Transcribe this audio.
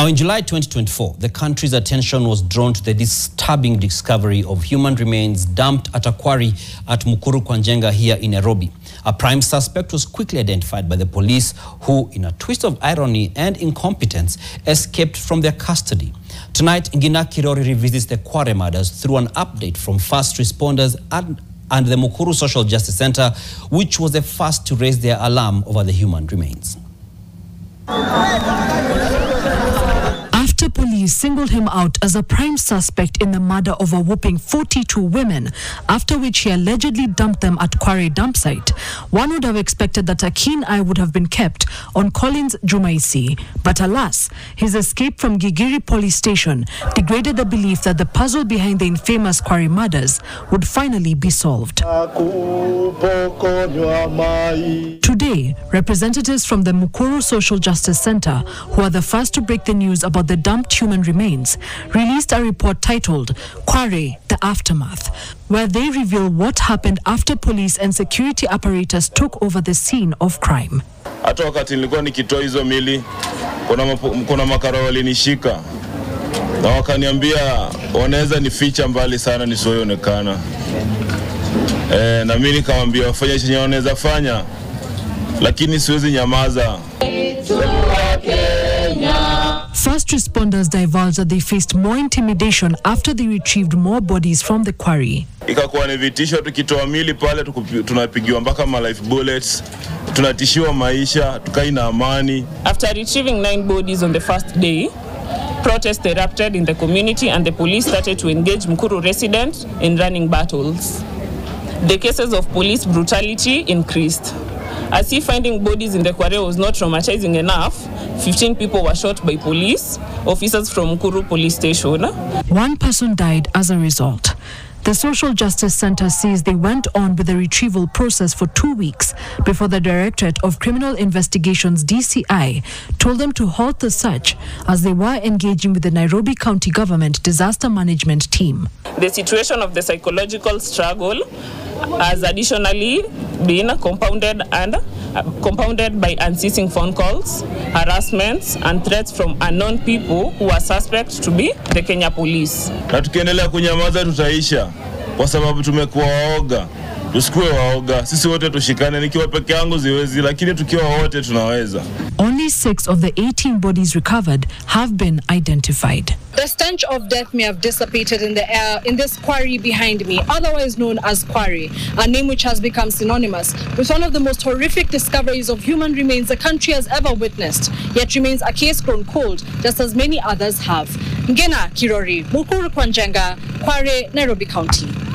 Now, in July 2024, the country's attention was drawn to the disturbing discovery of human remains dumped at a quarry at Mukuru kwa Njenga here in Nairobi. A prime suspect was quickly identified by the police, who, in a twist of irony and incompetence, escaped from their custody. Tonight, Ngina Kirori revisits the Kware murders through an update from first responders and, and the Mukuru Social Justice Center, which was the first to raise their alarm over the human remains. Singled him out as a prime suspect in the murder of a whopping 42 women, after which he allegedly dumped them at Kware dump site, one would have expected that a keen eye would have been kept on Collins Jumaisi. But alas, his escape from Gigiri police station degraded the belief that the puzzle behind the infamous Kware murders would finally be solved. Today, representatives from the Mukuru Social Justice Center, who are the first to break the news about the dumped human remains, released a report titled Kware, the Aftermath, where they reveal what happened after police and security apparatus took over the scene of crime. Hata wakati nilikuwa nikitoa hizo mili, kuna, kuna makara walinishika na wakaniambia wanaweza nificha mbali sana nisioonekana. E, eh, na mimi nikamwambia wafanye chenye wanaweza fanya, lakini siwezi nyamaza. First responders divulged that they faced more intimidation after they retrieved more bodies from the quarry. Ikakuwa ni vitisho, tukitoa mili pale tunapigiwa mpaka ma life bullets, tunatishiwa maisha, tukai na amani. After retrieving nine bodies on the first day, protests erupted in the community and the police started to engage Mkuru residents in running battles. The cases of police brutality increased. As if finding bodies in the quarry was not traumatizing enough, 15 people were shot by police officers from Kuru police station. One person died as a result. The Social Justice Center says they went on with the retrieval process for two weeks before the Directorate of Criminal Investigations DCI told them to halt the search as they were engaging with the Nairobi County Government Disaster Management Team. The situation of the psychological struggle has additionally been compounded and uh, compounded by unceasing phone calls, harassments, and threats from unknown people who are suspect to be the Kenya police. na tukiendelea kunyamaza tutaisha, kwa sababu tumekuwa waoga. Tusikuwe waoga, sisi wote tushikane. Nikiwa peke yangu ziwezi, lakini tukiwa wote tunaweza. Only six of the 18 bodies recovered have been identified. The stench of death may have dissipated in the air in this quarry behind me, otherwise known as Kware, a name which has become synonymous with one of the most horrific discoveries of human remains the country has ever witnessed, yet remains a case grown cold, just as many others have. Ngina Kirori, Mukuru kwa Njenga, Kware, Nairobi County.